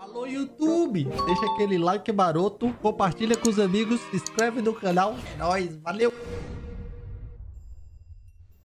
Alô, YouTube! Deixa aquele like maroto, compartilha com os amigos, se inscreve no canal. É nóis, valeu!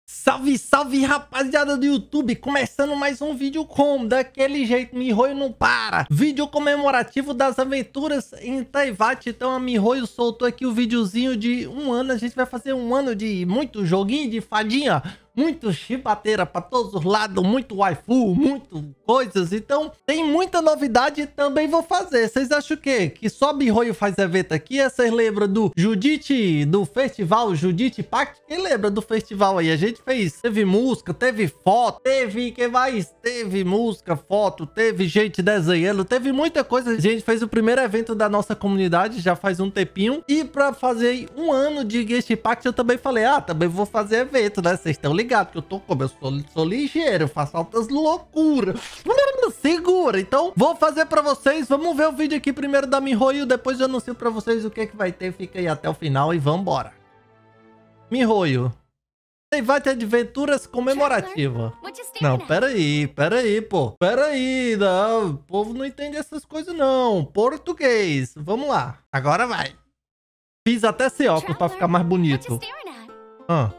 Salve, salve, rapaziada do YouTube! Começando mais um vídeo com daquele jeito, Mihoyo não para! Vídeo comemorativo das aventuras em Taivat. Então a Mihoyo soltou aqui o videozinho de um ano. A gente vai fazer um ano de muito joguinho de fadinha muito chibateira para todos os lados, muito waifu, muito coisas. Então, tem muita novidade e também vou fazer. Vocês acham o quê? Que só Mihoyo faz evento aqui? Vocês lembram do Judite, do festival Judite Pact? Quem lembra do festival aí? A gente fez, teve música, teve foto, teve, que mais? Teve música, foto, teve gente desenhando, teve muita coisa. A gente fez o primeiro evento da nossa comunidade, já faz um tempinho. E para fazer um ano de Guest Pact, eu também falei, ah, também vou fazer evento, né? Vocês estão ligados? Ligado que eu tô como eu sou, sou ligeiro, faço altas loucuras. Segura, então vou fazer pra vocês. Vamos ver o vídeo aqui primeiro da Mihoyo, depois eu anuncio pra vocês o que é que vai ter. Fica aí até o final e vambora. Mihoyo. Vai ter aventuras comemorativas. Não, peraí, peraí, pô. Peraí, não. O povo não entende essas coisas, não. Português. Vamos lá. Agora vai. Fiz até esse óculos pra ficar mais bonito. Ah.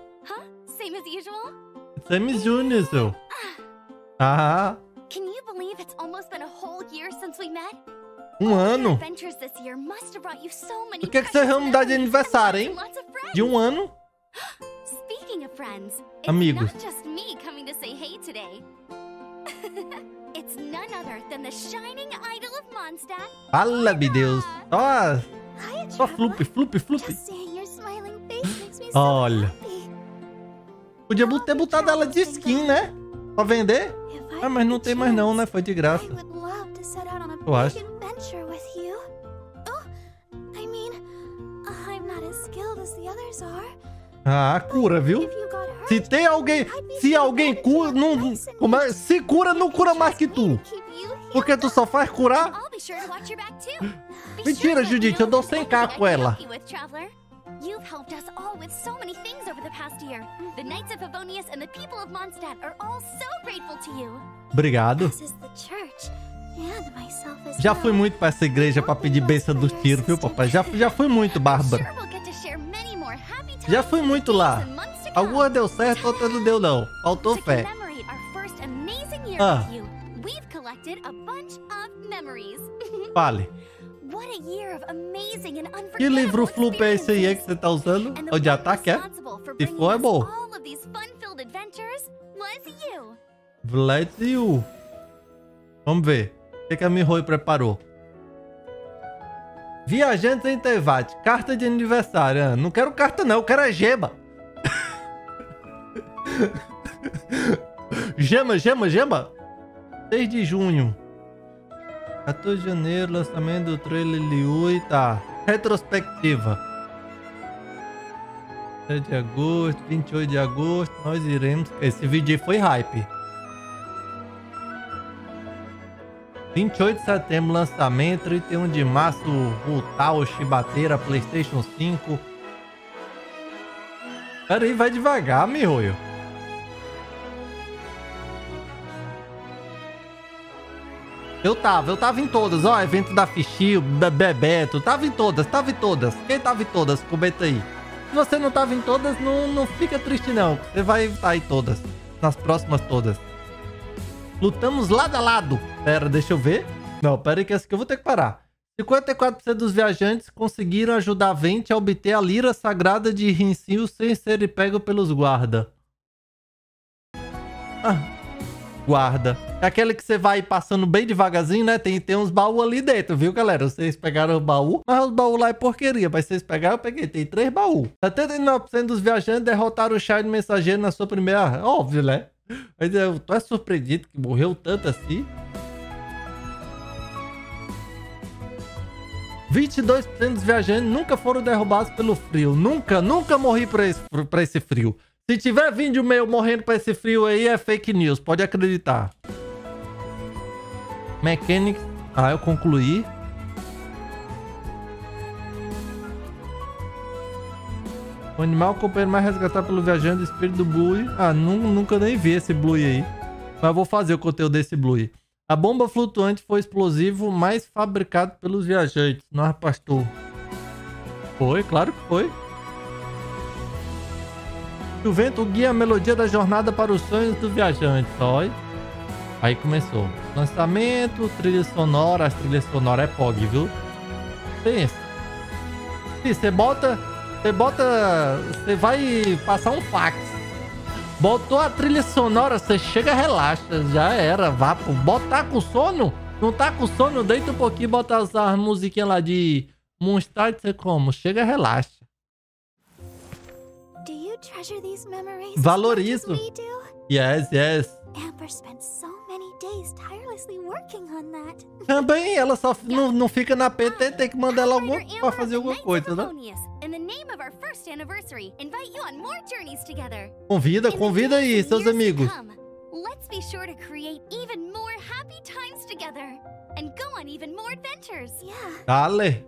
Same as usual. Ah. Can you believe it's almost been a whole year since we met? Um ano. O que que vocês vão mudar de aniversário, hein? De um ano. Speaking of friends, Amigos. It's not just me coming to say hey today. it's none other than the shining idol of Mondstadt. Fala-me Deus. Só, só flup, flup, flup. Olha. Podia ter botado ela de skin, né? Pra vender. Ah, mas não tem mais não, né? Foi de graça. Eu acho. Ah, cura, viu? Se tem alguém... Se alguém cura... Não, é? Se cura, não cura mais que tu. Porque tu só faz curar? Mentira, Judite. Eu dou 100k com ela. You've helped us all with so many things over the past year. The Knights of Favonius and the people of Mondstadt are all so grateful to you. Obrigado. Já fui muito para essa igreja para pedir bênção dos tiros, viu, papai? Já, já fui muito, Bárbara. Já fui muito lá. Alguma deu certo, outra não deu, não. Faltou fé. Ah. Fale. Que livro flup é esse aí que você tá usando? O de ataque, é? Se for, é bom. You. Vamos ver. O que, que a Mihoi preparou? Viajantes em Tevat. Carta de aniversário. Ah, não quero carta, não. Eu quero a gema. gema, gema, gema. 6 de junho. 14 de janeiro, lançamento do trailer Liu tá. Retrospectiva. 7 de agosto, 28 de agosto, nós iremos. Esse vídeo foi hype. 28 de setembro, lançamento. 31 de março, o Tal, Chibateira, PlayStation 5. Pera aí, vai devagar, Mihoyo. Eu tava, eu tava em todas, ó, evento da Fichio, Bebeto, tava em todas, tava em todas. Quem tava em todas, comenta aí. Se você não tava em todas, não, não fica triste não, você vai estar em todas, nas próximas todas. Lutamos lado a lado. Pera, deixa eu ver. Não, pera aí que essa aqui eu vou ter que parar. 54% dos viajantes conseguiram ajudar a Vente a obter a lira sagrada de Rinsil sem ser pego pelos guarda. Ah, guarda. É aquele que você vai passando bem devagarzinho, né? Tem, tem uns baús ali dentro, viu, galera? Vocês pegaram o baú, mas os baús lá é porqueria. Mas vocês pegaram, eu peguei. Tem três baús. 79% dos viajantes derrotaram o Shard Mensageiro na sua primeira... Óbvio, né? Mas eu tô surpreendido que morreu tanto assim. 22% dos viajantes nunca foram derrubados pelo frio. Nunca, nunca morri pra esse, pra esse frio. Se tiver vídeo meu morrendo pra esse frio aí, é fake news. Pode acreditar. Mechanics. Ah, eu concluí. O animal companheiro mais resgatado pelo viajante espírito do Blue. Ah, nunca nem vi esse Blue aí. Mas vou fazer o conteúdo desse Blue. A bomba flutuante foi o explosivo mais fabricado pelos viajantes. Não, pastor. Foi, claro que foi. O vento guia a melodia da jornada para os sonhos do viajante. Olha. Aí começou. Lançamento, trilha sonora. As trilhas sonoras é POG, viu? Pensa. Se você bota. Você bota. Você vai passar um fax. Botou a trilha sonora, você chega, relaxa. Já era. Vá, pô. Botar com sono? Não tá com sono? Deita um pouquinho, bota as, as musiquinhas lá de Moonstart, você como? Chega, relaxa. Valorizo. Yes, yes. Amber spent so many days tirelessly working on that. Também ela só não, não fica na PT, tem que mandar ela alguma pra fazer alguma coisa, né? Convida, convida aí seus amigos. Let's be sure to create even more happy times together and go on even more adventures. Yeah. Dale.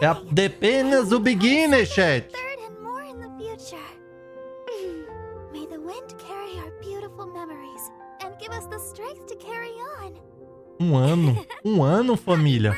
É apenas o beginning, chat. May the wind carry our beautiful memories and give us the strength to carry on. Um ano. Um ano, família.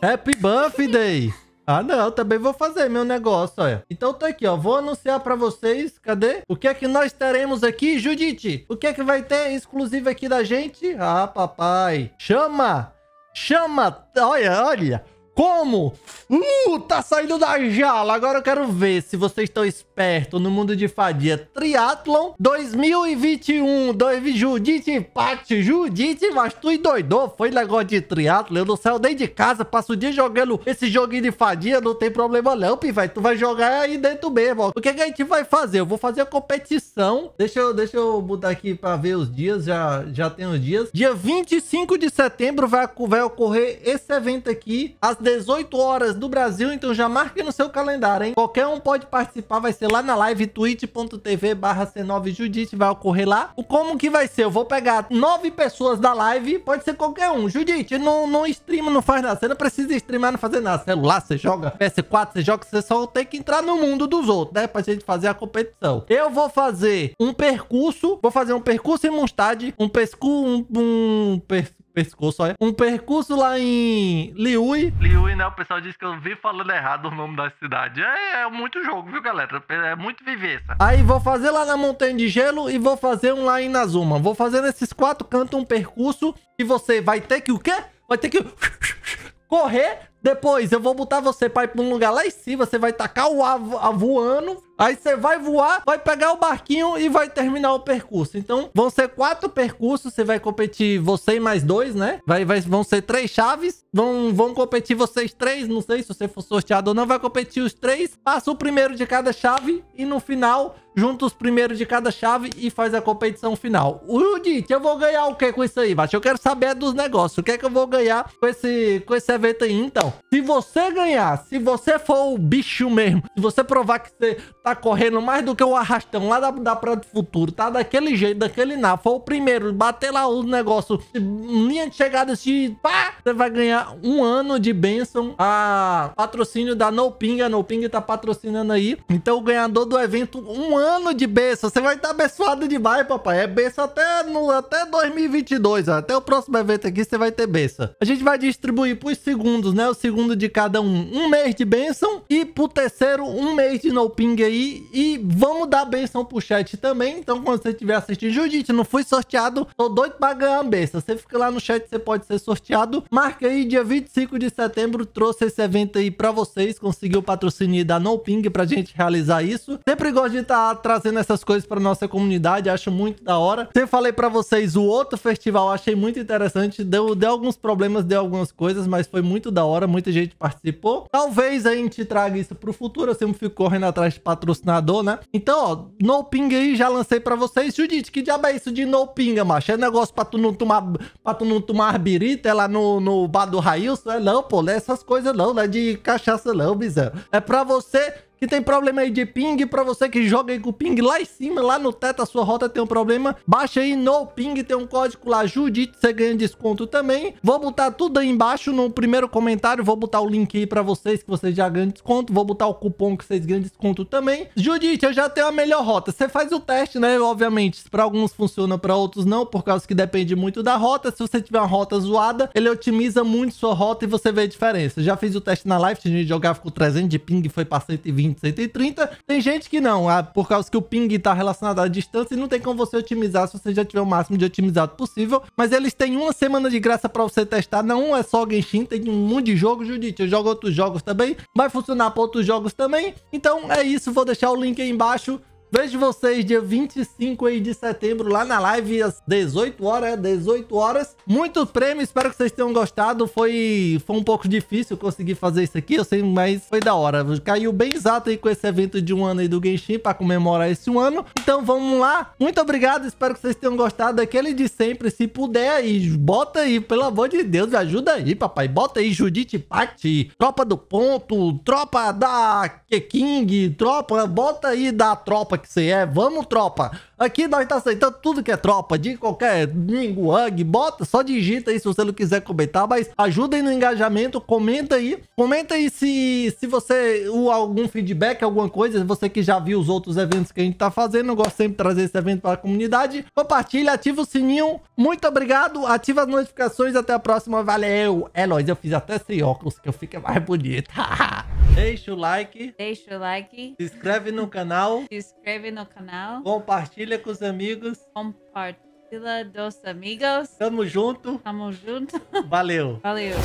Happy birthday. Ah, não, também vou fazer meu negócio, olha. Então tô aqui, ó. Vou anunciar pra vocês. Cadê? O que é que nós teremos aqui, Judite? O que é que vai ter exclusivo aqui da gente? Ah, papai. Chama! Chama! Olha, olha! Como? Uh, tá saindo da jala. Agora eu quero ver se vocês estão espertos no mundo de fadia. Triathlon 2021. Dois, Judite empate. Judite, mas tu endoidou. Foi negócio de triathlon. Eu não saio nem de casa. Passo o dia jogando esse joguinho de fadia. Não tem problema não, pivete. Tu vai jogar aí dentro mesmo. O que, que a gente vai fazer? Eu vou fazer a competição. Deixa eu, deixa eu botar aqui pra ver os dias. Já, já tem os dias. Dia 25 de setembro vai, vai ocorrer esse evento aqui. Às 18 horas do Brasil, então já marque no seu calendário, hein? Qualquer um pode participar, vai ser lá na live twitch.tv barra C9 Judite, vai ocorrer lá. O como que vai ser? Eu vou pegar nove pessoas da live, pode ser qualquer um. Judite, não, não streama, não faz nada. Você não precisa streamar, não fazer nada. Celular, você joga PS4, você joga, você só tem que entrar no mundo dos outros, né? Pra gente fazer a competição. Eu vou fazer um percurso, vou fazer um percurso em Mustad, um pescu, um, um per pescoço, olha. Um percurso lá em Liui. Liui, né? O pessoal disse que eu vi falando errado o nome da cidade. É, é muito jogo, viu, galera? É muito viveza. Aí vou fazer lá na Montanha de Gelo e vou fazer um lá em Nazuma. Vou fazer nesses quatro cantos um percurso e você vai ter que o quê? Vai ter que correr depois eu vou botar você pra ir pra um lugar lá em cima. Você vai tacar o ar voando. Aí você vai voar, vai pegar o barquinho e vai terminar o percurso. Então, vão ser quatro percursos. Você vai competir você e mais dois, né? Vai, vai, vão ser três chaves. Vão, vão competir vocês três. Não sei se você for sorteado ou não. Vai competir os três. Passa o primeiro de cada chave. E no final, junta os primeiros de cada chave e faz a competição final. Judite, eu vou ganhar o que com isso aí, Baixo? Eu quero saber dos negócios. O que é que eu vou ganhar com esse, com esse evento aí, então? Se você ganhar, se você for o bicho mesmo, se você provar que você tá correndo mais do que o arrastão lá da, da Praia do Futuro, tá daquele jeito, daquele na, for o primeiro, bater lá os negócios, linha de chegada de pá, você vai ganhar um ano de bênção a patrocínio da No Ping, a No Ping tá patrocinando aí. Então o ganhador do evento, um ano de bênção, você vai estar tá abençoado demais, papai. É bênção até, no, até 2022, ó. até o próximo evento aqui você vai ter bênção. A gente vai distribuir pros segundos, né? O segundo de cada um, um mês de bênção e pro terceiro, um mês de no ping aí. E vamos dar bênção pro chat também. Então, quando você estiver assistindo, Judite, não fui sorteado, tô doido pra ganhar a bênção. Você fica lá no chat, você pode ser sorteado. Marca aí, dia 25 de setembro, trouxe esse evento aí pra vocês. Conseguiu o patrocínio da No Ping pra gente realizar isso. Sempre gosto de estar tá trazendo essas coisas pra nossa comunidade, acho muito da hora. Sempre falei pra vocês, o outro festival achei muito interessante. Deu, deu alguns problemas, deu algumas coisas, mas foi muito da hora, muita gente participou. Talvez a gente traga isso pro futuro. Eu sempre fico correndo atrás de patrocinador, né? Então, ó, no ping aí, já lancei pra vocês. Judite, que diabo é isso de no pinga, macho? É negócio pra tu não tomar, pra tu não tomar birita é lá no, no bar do Railson? É não, pô, não é essas coisas não, não é de cachaça não, bizarro. É pra você que tem problema aí de ping, pra você que joga aí com ping lá em cima, lá no teto, a sua rota tem um problema, baixa aí no ping, tem um código lá, Judite, você ganha desconto também. Vou botar tudo aí embaixo no primeiro comentário, vou botar o link aí pra vocês que vocês já ganham desconto, vou botar o cupom que vocês ganham desconto também. Judite, eu já tenho a melhor rota. Você faz o teste, né? Obviamente, para alguns funciona, para outros não, por causa que depende muito da rota. Se você tiver uma rota zoada, ele otimiza muito sua rota e você vê a diferença. Já fiz o teste na live, tinha gente jogava com 300 de ping, foi para 120, 130. Tem gente que não, ah, por causa que o ping tá relacionado à distância e não tem como você otimizar se você já tiver o máximo de otimizado possível. Mas eles têm uma semana de graça para você testar. Não é só Genshin, tem um monte de jogo, Judite. Eu jogo outros jogos também. Vai funcionar para outros jogos também. Então é isso, vou deixar o link aí embaixo. Vejo vocês dia 25 aí de setembro lá na live às 18 horas, 18 é, horas. Muitos prêmios, espero que vocês tenham gostado. Foi, foi um pouco difícil conseguir fazer isso aqui, eu sei, mas foi da hora. Caiu bem exato aí com esse evento de um ano aí do Genshin para comemorar esse um ano. Então vamos lá. Muito obrigado, espero que vocês tenham gostado. Aquele de sempre, se puder aí, bota aí, pelo amor de Deus, me ajuda aí, papai. Bota aí Judite Pact, Tropa do Ponto, Tropa da King, Tropa, bota aí da tropa que você é. Vamos, tropa. Aqui nós tá aceitando tudo que é tropa, de qualquer linguang, bota, só digita aí se você não quiser comentar, mas ajuda aí no engajamento, comenta aí. Comenta aí se, se você, o, algum feedback, alguma coisa, você que já viu os outros eventos que a gente tá fazendo, eu gosto sempre de trazer esse evento para a comunidade. Compartilha, ativa o sininho. Muito obrigado, ativa as notificações, até a próxima, valeu. É nóis, eu fiz até sem óculos, que eu fico mais bonito. Deixa o like. Deixa o like. Se inscreve no canal. Se inscreve no canal. Compartilha com os amigos. Compartilha dos amigos. Tamo junto. Tamo junto. Valeu. Valeu.